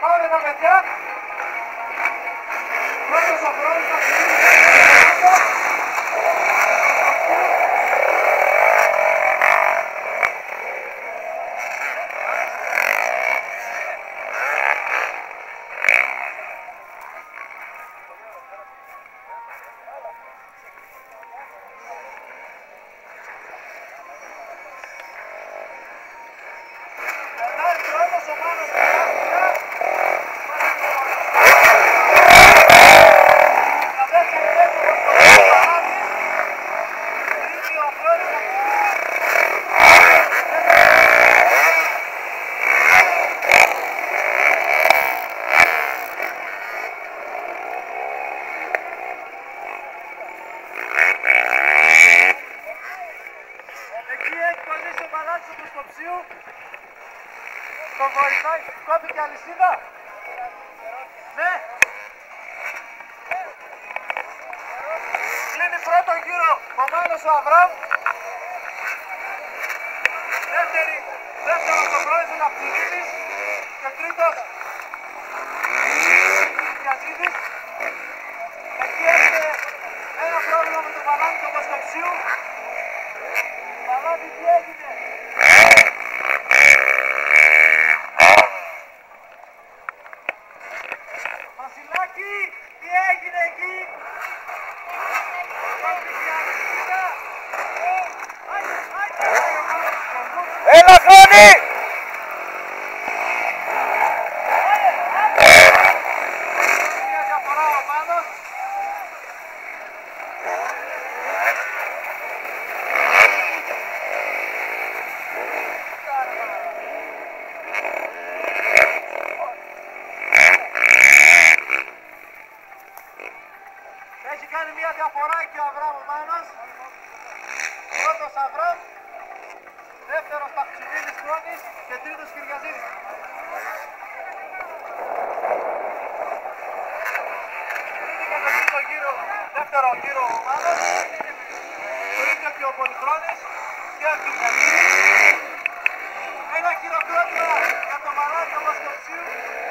Πάμε τα παιδιά. Πρώτος ο χρόνος θα ξεκινήσει. Περνάει πρώτος ο Μάνος Καράσικα. Τα δεύτερη τέτοια όπως το Παράδη. Τρίτη ο Φλόρης Εκεί έχει κολλήσει ο παλάτης του προσκοψίου. Τον βοηθάει, κόπηκε αλυσίδα. Ναι. Κλείνει πρώτο γύρο ο Μάνος ο Αβραμ. Δεύτερη, δεύτερος ο Πρόεδρος Καπτηρίδης. Και τρίτος Γιαζίδης. Εκεί έχουμε ένα πρόβλημα με το παλάτι του προσκοψίου. Παλάτι τι έγινε; Βασιλάκη, τι έγινε εκεί. Κόπηκε η αλυσίδα. Άιντε, άιντε, άιντε. Έλα Χρόνη! Μία διαφορά ο Μάνος. Έχει κάνει μία διαφορά και ο Αβράμ ο Μάνος. Πρώτος Αβράμ, δεύτερος Παχτσιμίδης Χρόνης και τρίτος Κυριαζίδης. και το τρίτο γύρο, δεύτερο γύρο ο Μάνος. Τρίτο και ο Πολυχρόνης και ο Κυριαζίδης. Ένα χειροκρότημα για το μαλάκι του Μασκοψίου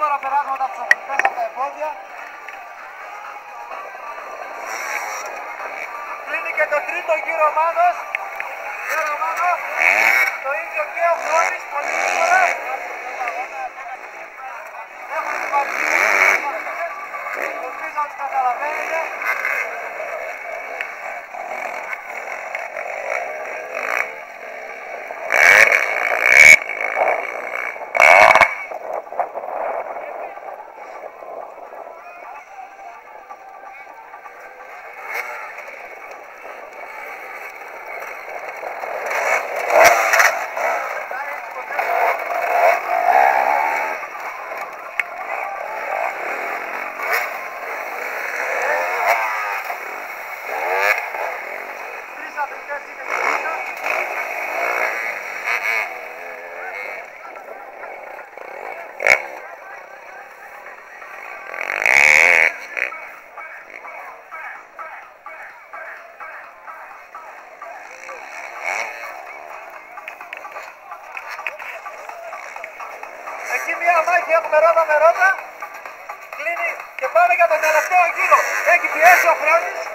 Γρήγορα περάσματα από τους αθλητές από τα εμπόδια. Κλείνει και το τρίτο γύρο ο Μάνος. Γύρο Μάνο. Το ίδιο και ο Χρόνης, πολύ γρήγορα. Έχουν την παρουσία τους αθλητές. Ελπίζω να τους καταλαβαίνετε. Τρεις αθλητές είναι και πίσω. Εκεί μία μάχη έχουμε ρότα με ρότα. Κλείνει και πάμε για τον τελευταίο γύρο. Έχει πιέσει ο Χρόνης.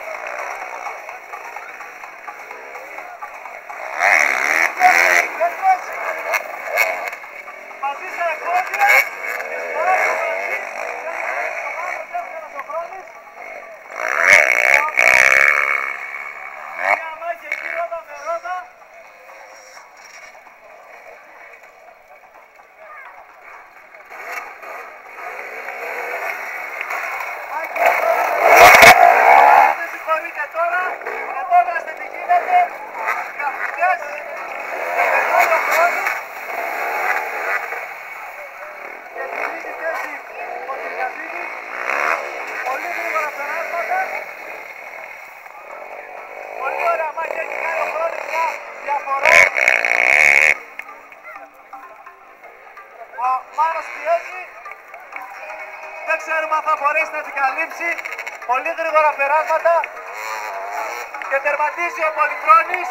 Ο Μάρος πιέζει. Δεν ξέρουμε αν θα μπορέσει να την καλύψει. Πολύ γρήγορα περάσματα. Και τερματίζει ο Πολυχρόνης.